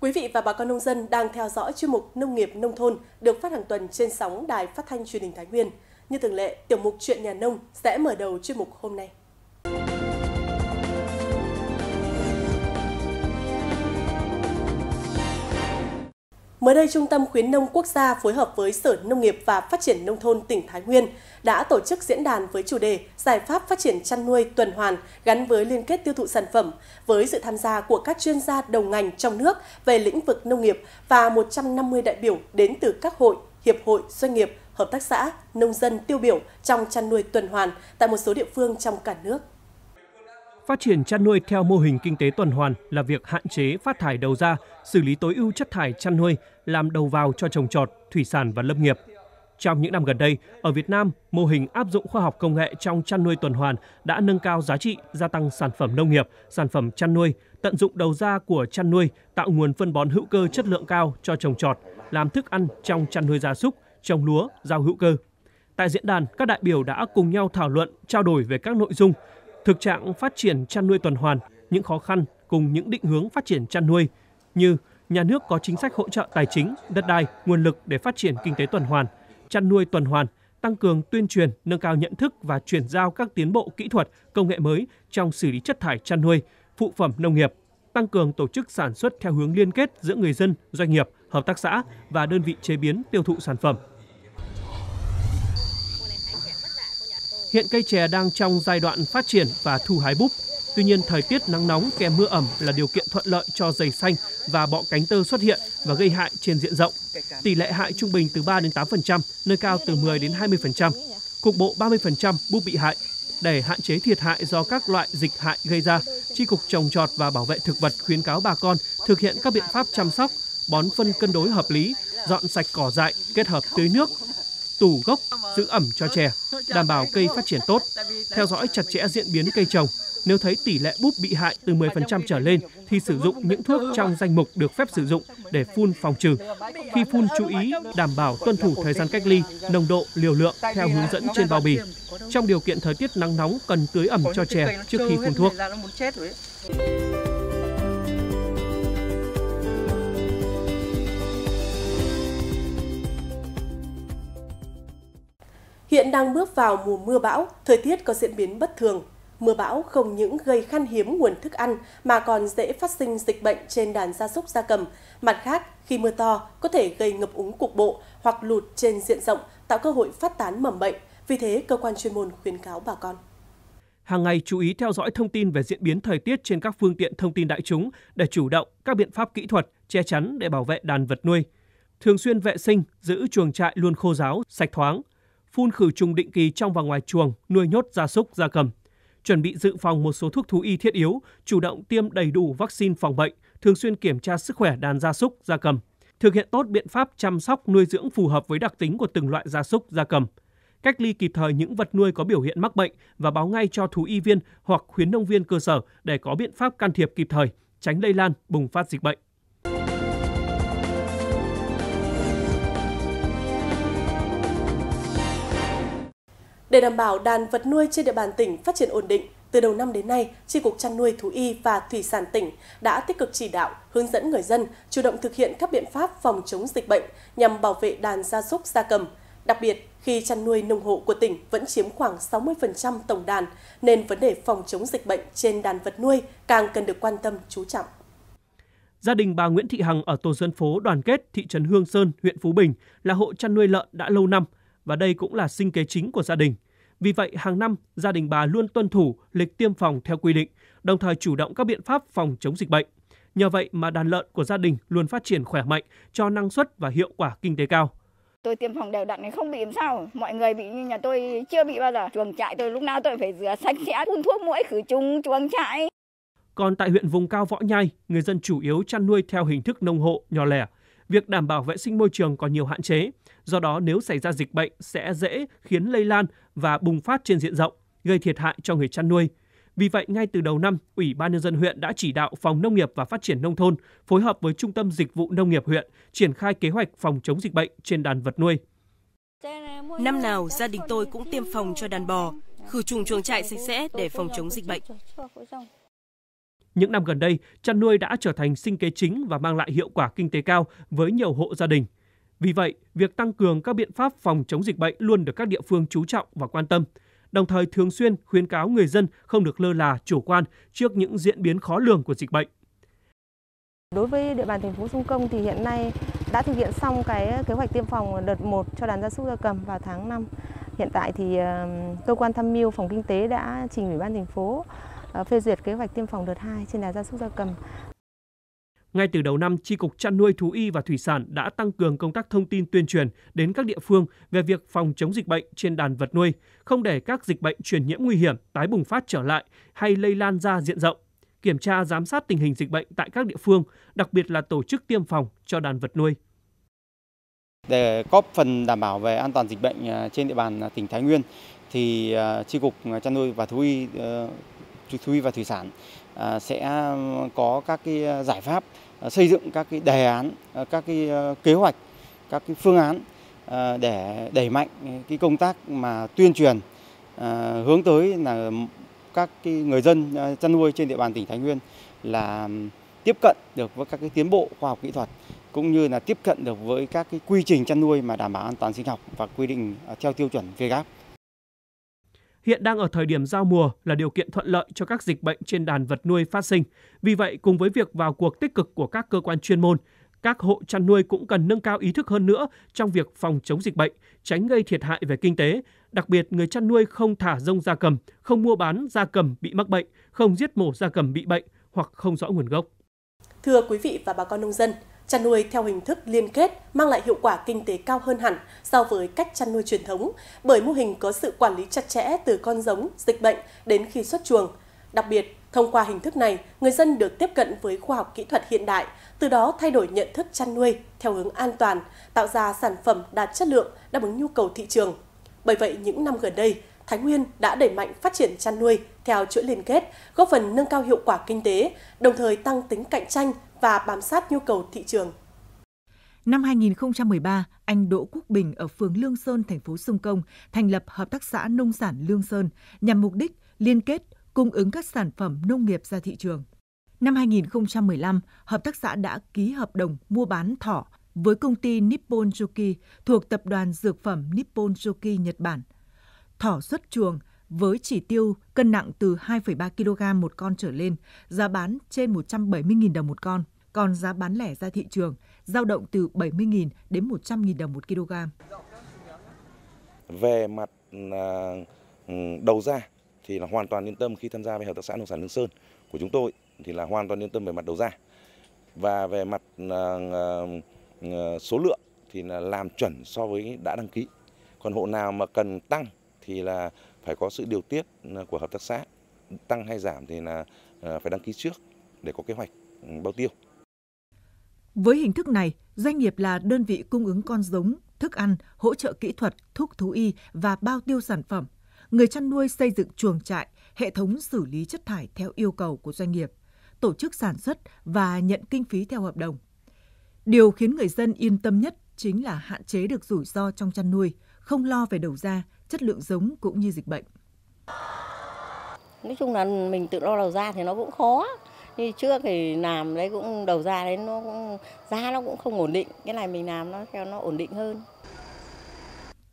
Quý vị và bà con nông dân đang theo dõi chuyên mục Nông nghiệp nông thôn được phát hàng tuần trên sóng Đài Phát thanh Truyền hình Thái Nguyên. Như thường lệ, tiểu mục Chuyện nhà nông sẽ mở đầu chuyên mục hôm nay. Mới đây, Trung tâm Khuyến nông Quốc gia phối hợp với Sở Nông nghiệp và Phát triển Nông thôn tỉnh Thái Nguyên đã tổ chức diễn đàn với chủ đề Giải pháp phát triển chăn nuôi tuần hoàn gắn với liên kết tiêu thụ sản phẩm với sự tham gia của các chuyên gia đầu ngành trong nước về lĩnh vực nông nghiệp và 150 đại biểu đến từ các hội, hiệp hội, doanh nghiệp, hợp tác xã, nông dân tiêu biểu trong chăn nuôi tuần hoàn tại một số địa phương trong cả nước. Phát triển chăn nuôi theo mô hình kinh tế tuần hoàn là việc hạn chế phát thải đầu ra, xử lý tối ưu chất thải chăn nuôi, làm đầu vào cho trồng trọt, thủy sản và lâm nghiệp. Trong những năm gần đây, ở Việt Nam, mô hình áp dụng khoa học công nghệ trong chăn nuôi tuần hoàn đã nâng cao giá trị, gia tăng sản phẩm nông nghiệp, sản phẩm chăn nuôi, tận dụng đầu ra của chăn nuôi, tạo nguồn phân bón hữu cơ chất lượng cao cho trồng trọt, làm thức ăn trong chăn nuôi gia súc, trồng lúa, rau hữu cơ. Tại diễn đàn, các đại biểu đã cùng nhau thảo luận, trao đổi về các nội dung thực trạng phát triển chăn nuôi tuần hoàn, những khó khăn cùng những định hướng phát triển chăn nuôi như nhà nước có chính sách hỗ trợ tài chính, đất đai, nguồn lực để phát triển kinh tế tuần hoàn, chăn nuôi tuần hoàn, tăng cường tuyên truyền, nâng cao nhận thức và chuyển giao các tiến bộ kỹ thuật, công nghệ mới trong xử lý chất thải chăn nuôi, phụ phẩm nông nghiệp, tăng cường tổ chức sản xuất theo hướng liên kết giữa người dân, doanh nghiệp, hợp tác xã và đơn vị chế biến tiêu thụ sản phẩm. Hiện cây chè đang trong giai đoạn phát triển và thu hái búp. Tuy nhiên, thời tiết nắng nóng kèm mưa ẩm là điều kiện thuận lợi cho dày xanh và bọ cánh tơ xuất hiện và gây hại trên diện rộng. Tỷ lệ hại trung bình từ 3 đến 8%, nơi cao từ 10 đến 20%. Cục bộ 30% búp bị hại. Để hạn chế thiệt hại do các loại dịch hại gây ra, Tri Cục Trồng trọt và Bảo vệ Thực vật khuyến cáo bà con thực hiện các biện pháp chăm sóc, bón phân cân đối hợp lý, dọn sạch cỏ dại, kết hợp tưới nước, tủ gốc, giữ ẩm cho chè, đảm bảo cây phát triển tốt, theo dõi chặt chẽ diễn biến cây trồng. Nếu thấy tỷ lệ búp bị hại từ 10% trở lên thì sử dụng những thuốc trong danh mục được phép sử dụng để phun phòng trừ. Khi phun chú ý đảm bảo tuân thủ thời gian cách ly, nồng độ, liều lượng theo hướng dẫn trên bao bì. Trong điều kiện thời tiết nắng nóng cần tưới ẩm cho chè trước khi phun thuốc. Hiện đang bước vào mùa mưa bão, thời tiết có diễn biến bất thường. Mưa bão không những gây khan hiếm nguồn thức ăn mà còn dễ phát sinh dịch bệnh trên đàn gia súc gia cầm. Mặt khác, khi mưa to có thể gây ngập úng cục bộ hoặc lụt trên diện rộng, tạo cơ hội phát tán mầm bệnh. Vì thế, cơ quan chuyên môn khuyến cáo bà con. Hàng ngày chú ý theo dõi thông tin về diễn biến thời tiết trên các phương tiện thông tin đại chúng để chủ động các biện pháp kỹ thuật, che chắn để bảo vệ đàn vật nuôi. Thường xuyên vệ sinh, giữ chuồng trại luôn khô ráo, sạch thoáng, phun khử trùng định kỳ trong và ngoài chuồng, nuôi nhốt gia súc, gia cầm. Chuẩn bị dự phòng một số thuốc thú y thiết yếu, chủ động tiêm đầy đủ vaccine phòng bệnh, thường xuyên kiểm tra sức khỏe đàn gia súc, gia cầm. Thực hiện tốt biện pháp chăm sóc nuôi dưỡng phù hợp với đặc tính của từng loại gia súc, gia cầm. Cách ly kịp thời những vật nuôi có biểu hiện mắc bệnh và báo ngay cho thú y viên hoặc khuyến nông viên cơ sở để có biện pháp can thiệp kịp thời, tránh lây lan, bùng phát dịch bệnh. Để đảm bảo đàn vật nuôi trên địa bàn tỉnh phát triển ổn định, từ đầu năm đến nay, Tri Cục Chăn nuôi Thú y và Thủy sản tỉnh đã tích cực chỉ đạo, hướng dẫn người dân chủ động thực hiện các biện pháp phòng chống dịch bệnh nhằm bảo vệ đàn gia súc gia cầm. Đặc biệt, khi chăn nuôi nông hộ của tỉnh vẫn chiếm khoảng 60% tổng đàn, nên vấn đề phòng chống dịch bệnh trên đàn vật nuôi càng cần được quan tâm chú trọng. Gia đình bà Nguyễn Thị Hằng ở tổ dân phố Đoàn Kết, thị trấn Hương Sơn, huyện Phú Bình là hộ chăn nuôi lợn đã lâu năm – và đây cũng là sinh kế chính của gia đình. Vì vậy, hàng năm, gia đình bà luôn tuân thủ lịch tiêm phòng theo quy định, đồng thời chủ động các biện pháp phòng chống dịch bệnh. Nhờ vậy mà đàn lợn của gia đình luôn phát triển khỏe mạnh, cho năng suất và hiệu quả kinh tế cao. Tôi tiêm phòng đều đặn này không bị làm sao. Mọi người bị như nhà tôi chưa bị bao giờ. Chuồng trại tôi lúc nào tôi phải rửa sạch sẽ, phun thuốc mũi khử trùng chuồng trại. Còn tại huyện vùng cao Võ Nhai, người dân chủ yếu chăn nuôi theo hình thức nông hộ nhỏ lẻ. Việc đảm bảo vệ sinh môi trường còn nhiều hạn chế. Do đó nếu xảy ra dịch bệnh sẽ dễ khiến lây lan và bùng phát trên diện rộng, gây thiệt hại cho người chăn nuôi. Vì vậy, ngay từ đầu năm, Ủy ban nhân dân huyện đã chỉ đạo Phòng Nông nghiệp và Phát triển nông thôn phối hợp với Trung tâm Dịch vụ Nông nghiệp huyện triển khai kế hoạch phòng chống dịch bệnh trên đàn vật nuôi. Năm nào gia đình tôi cũng tiêm phòng cho đàn bò, khử trùng chuồng trại sạch sẽ để phòng chống dịch bệnh. Những năm gần đây, chăn nuôi đã trở thành sinh kế chính và mang lại hiệu quả kinh tế cao với nhiều hộ gia đình. Vì vậy, việc tăng cường các biện pháp phòng chống dịch bệnh luôn được các địa phương chú trọng và quan tâm, đồng thời thường xuyên khuyến cáo người dân không được lơ là chủ quan trước những diễn biến khó lường của dịch bệnh. Đối với địa bàn thành phố Sông Công thì hiện nay đã thực hiện xong cái kế hoạch tiêm phòng đợt 1 cho đàn gia súc gia cầm vào tháng 5. Hiện tại thì ờ, cơ quan tham mưu phòng kinh tế đã trình ủy ban thành phố phê duyệt kế hoạch tiêm phòng đợt 2 trên đàn gia súc gia cầm. Ngay từ đầu năm, Tri Cục Chăn nuôi Thú y và Thủy sản đã tăng cường công tác thông tin tuyên truyền đến các địa phương về việc phòng chống dịch bệnh trên đàn vật nuôi, không để các dịch bệnh truyền nhiễm nguy hiểm tái bùng phát trở lại hay lây lan ra diện rộng kiểm tra giám sát tình hình dịch bệnh tại các địa phương, đặc biệt là tổ chức tiêm phòng cho đàn vật nuôi. Để góp phần đảm bảo về an toàn dịch bệnh à, trên địa bàn à, tỉnh Thái Nguyên thì chi cục chăn nuôi và thú y ờ, thú y và thủy sản à, sẽ à, có các cái à, giải pháp xây dựng các cái đề án, các cái kế hoạch, các cái phương án để đẩy mạnh cái công tác mà tuyên truyền hướng tới là các cái người dân chăn nuôi trên địa bàn tỉnh Thái Nguyên là tiếp cận được với các cái tiến bộ khoa học kỹ thuật cũng như là tiếp cận được với các cái quy trình chăn nuôi mà đảm bảo an toàn sinh học và quy định theo tiêu chuẩn VGAP. Hiện đang ở thời điểm giao mùa là điều kiện thuận lợi cho các dịch bệnh trên đàn vật nuôi phát sinh. Vì vậy, cùng với việc vào cuộc tích cực của các cơ quan chuyên môn, các hộ chăn nuôi cũng cần nâng cao ý thức hơn nữa trong việc phòng chống dịch bệnh, tránh gây thiệt hại về kinh tế. Đặc biệt, người chăn nuôi không thả rông gia cầm, không mua bán gia cầm bị mắc bệnh, không giết mổ gia cầm bị bệnh hoặc không rõ nguồn gốc. Thưa quý vị và bà con nông dân, chăn nuôi theo hình thức liên kết mang lại hiệu quả kinh tế cao hơn hẳn so với cách chăn nuôi truyền thống, bởi mô hình có sự quản lý chặt chẽ từ con giống, dịch bệnh đến khi xuất chuồng. Đặc biệt, Thông qua hình thức này, người dân được tiếp cận với khoa học kỹ thuật hiện đại, từ đó thay đổi nhận thức chăn nuôi theo hướng an toàn, tạo ra sản phẩm đạt chất lượng đáp ứng nhu cầu thị trường. Bởi vậy, những năm gần đây, Thái Nguyên đã đẩy mạnh phát triển chăn nuôi theo chuỗi liên kết, góp phần nâng cao hiệu quả kinh tế, đồng thời tăng tính cạnh tranh và bám sát nhu cầu thị trường. Năm 2013, anh Đỗ Quốc Bình ở phường Lương Sơn, thành phố Sông Công thành lập Hợp tác xã Nông sản Lương Sơn nhằm mục đích liên kết cung ứng các sản phẩm nông nghiệp ra thị trường. Năm 2015, hợp tác xã đã ký hợp đồng mua bán thỏ với công ty Nippon Joki thuộc tập đoàn dược phẩm Nippon Joki Nhật Bản. Thỏ xuất chuồng với chỉ tiêu cân nặng từ 2,3 kg một con trở lên, giá bán trên 170.000 đồng một con, còn giá bán lẻ ra thị trường giao động từ 70.000 đến 100.000 đồng một kg. Về mặt à, ừ, đầu ra thì là hoàn toàn yên tâm khi tham gia với hợp tác xã nông sản Lương Sơn của chúng tôi thì là hoàn toàn yên tâm về mặt đầu ra. Và về mặt à, à, ừ, số lượng thì là làm chuẩn so với đã đăng ký. Còn hộ nào mà cần tăng thì là phải có sự điều tiết ừ, của hợp tác xã tăng hay giảm thì là ờ, phải đăng ký trước để có kế hoạch ừ, bao tiêu với hình thức này, doanh nghiệp là đơn vị cung ứng con giống, thức ăn, hỗ trợ kỹ thuật, thuốc thú y và bao tiêu sản phẩm người chăn nuôi xây dựng chuồng trại, hệ thống xử lý chất thải theo yêu cầu của doanh nghiệp, tổ chức sản xuất và nhận kinh phí theo hợp đồng. Điều khiến người dân yên tâm nhất chính là hạn chế được rủi ro trong chăn nuôi, không lo về đầu ra, chất lượng giống cũng như dịch bệnh. Nói chung là mình tự lo đầu ra thì nó cũng khó. Như trước thì làm đấy cũng đầu ra đấy nó cũng giá nó cũng không ổn định. Cái này mình làm nó theo nó ổn định hơn.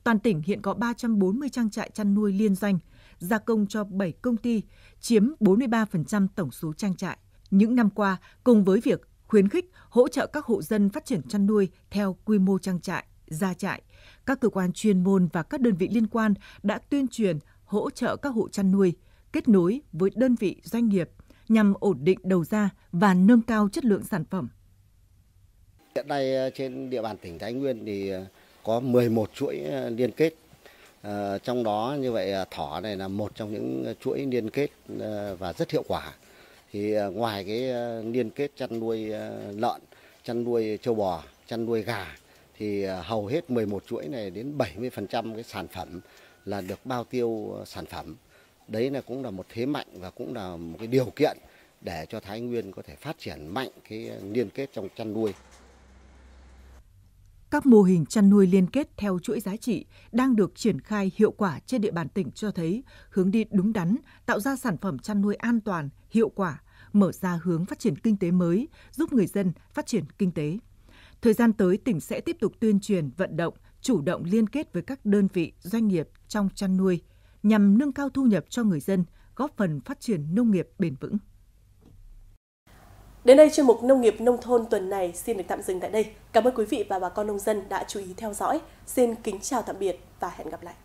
Toàn tỉnh hiện có 340 trang trại chăn nuôi liên doanh, gia công cho 7 công ty, chiếm 43% tổng số trang trại. Những năm qua, cùng với việc khuyến khích, hỗ trợ các hộ dân phát triển chăn nuôi theo quy mô trang trại, gia trại, các cơ quan chuyên môn và các đơn vị liên quan đã tuyên truyền, hỗ trợ các hộ chăn nuôi, kết nối với đơn vị doanh nghiệp nhằm ổn định đầu ra và nâng cao chất lượng sản phẩm. Hiện nay ờ, trên địa bàn tỉnh Thái Nguyên thì ờ, có 11 chuỗi ờ, liên kết. À, trong đó như vậy thỏ này là một trong những chuỗi liên kết và rất hiệu quả. Thì ngoài cái liên kết chăn nuôi lợn, chăn nuôi châu bò, chăn nuôi gà thì à, hầu hết 11 chuỗi này đến 70% cái sản phẩm là được bao tiêu ờ, sản phẩm. Đấy là cũng là một thế mạnh và cũng là một cái điều kiện để cho Thái Nguyên có thể phát triển mạnh cái ờ, liên kết trong chăn nuôi. Các mô hình chăn nuôi liên kết theo chuỗi giá trị đang được triển khai hiệu quả trên địa bàn tỉnh cho thấy hướng đi đúng đắn, tạo ra sản phẩm chăn nuôi an toàn, hiệu quả, mở ra hướng phát triển kinh tế mới, giúp người dân phát triển kinh tế. Thời gian tới, tỉnh sẽ tiếp tục tuyên truyền, vận động, chủ động liên kết với các đơn vị, doanh nghiệp trong chăn nuôi nhằm nâng cao thu nhập cho người dân, góp phần phát triển nông nghiệp bền vững. Đến đây chuyên mục Nông nghiệp nông thôn tuần này xin được tạm dừng tại đây. Cảm ơn quý vị và bà con nông dân đã chú ý theo dõi. Xin kính chào tạm biệt và hẹn gặp lại.